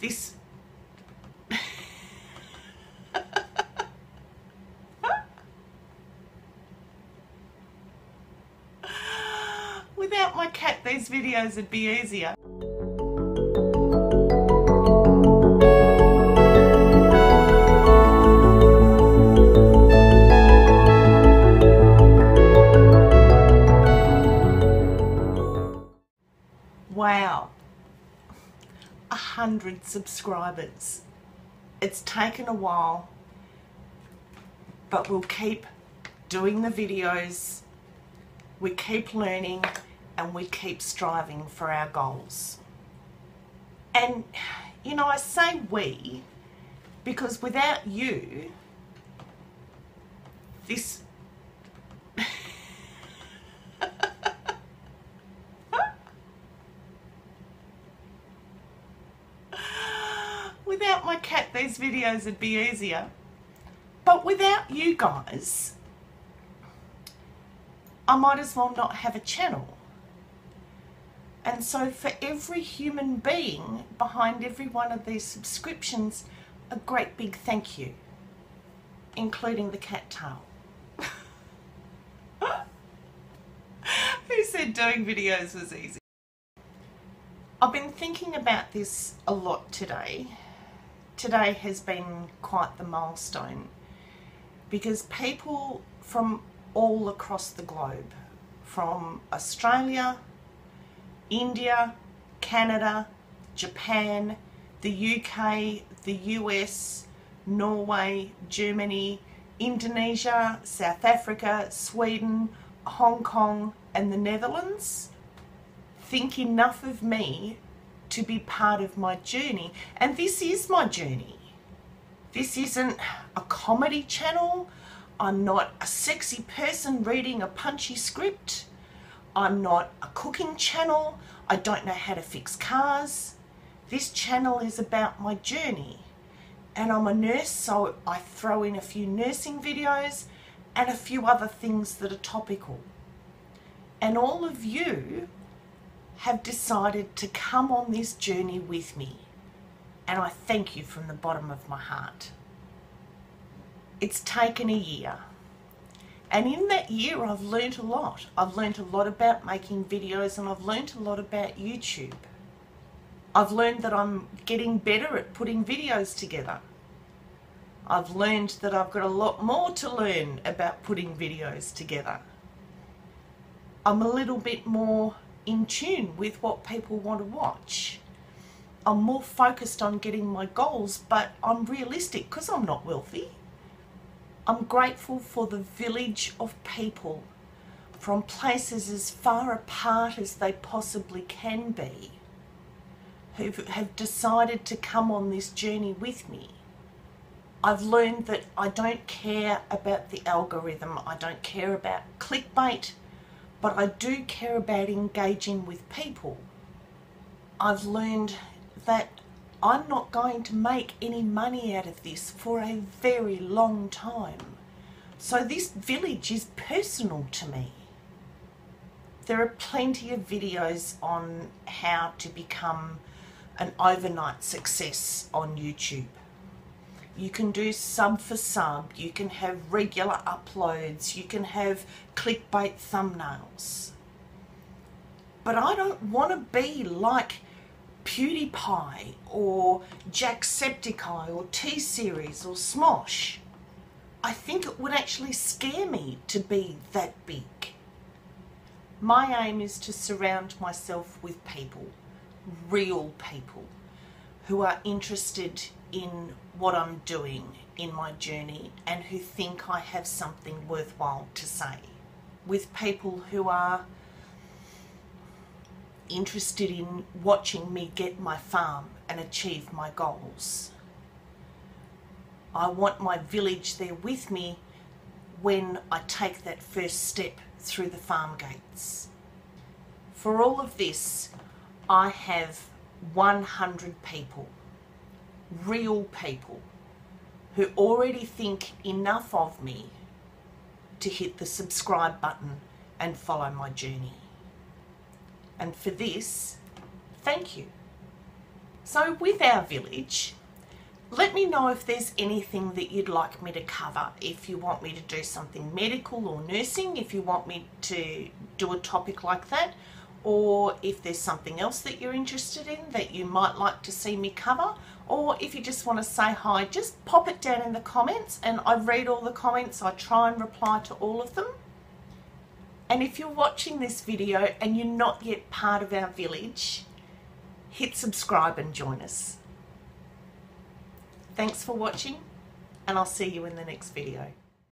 this without my cat these videos would be easier 100 subscribers. It's taken a while, but we'll keep doing the videos, we keep learning, and we keep striving for our goals. And, you know, I say we because without you, this without my cat these videos would be easier. But without you guys I might as well not have a channel. And so for every human being behind every one of these subscriptions a great big thank you including the cat tail. Who said doing videos was easy? I've been thinking about this a lot today today has been quite the milestone because people from all across the globe, from Australia, India, Canada, Japan, the UK, the US, Norway, Germany, Indonesia, South Africa, Sweden, Hong Kong and the Netherlands think enough of me to be part of my journey. And this is my journey. This isn't a comedy channel. I'm not a sexy person reading a punchy script. I'm not a cooking channel. I don't know how to fix cars. This channel is about my journey. And I'm a nurse, so I throw in a few nursing videos and a few other things that are topical. And all of you have decided to come on this journey with me. And I thank you from the bottom of my heart. It's taken a year. And in that year, I've learnt a lot. I've learnt a lot about making videos and I've learnt a lot about YouTube. I've learned that I'm getting better at putting videos together. I've learned that I've got a lot more to learn about putting videos together. I'm a little bit more in tune with what people want to watch. I'm more focused on getting my goals, but I'm realistic because I'm not wealthy. I'm grateful for the village of people from places as far apart as they possibly can be who have decided to come on this journey with me. I've learned that I don't care about the algorithm, I don't care about clickbait, but I do care about engaging with people. I've learned that I'm not going to make any money out of this for a very long time. So this village is personal to me. There are plenty of videos on how to become an overnight success on YouTube. You can do sub for sub, you can have regular uploads, you can have clickbait thumbnails. But I don't want to be like PewDiePie or Jacksepticeye or T-Series or Smosh. I think it would actually scare me to be that big. My aim is to surround myself with people, real people, who are interested in what I'm doing in my journey and who think I have something worthwhile to say. With people who are interested in watching me get my farm and achieve my goals. I want my village there with me when I take that first step through the farm gates. For all of this, I have 100 people, real people, who already think enough of me to hit the subscribe button and follow my journey. And for this, thank you. So with our village, let me know if there's anything that you'd like me to cover. If you want me to do something medical or nursing, if you want me to do a topic like that, or if there's something else that you're interested in that you might like to see me cover, or if you just want to say hi, just pop it down in the comments and I read all the comments. I try and reply to all of them. And if you're watching this video and you're not yet part of our village, hit subscribe and join us. Thanks for watching and I'll see you in the next video.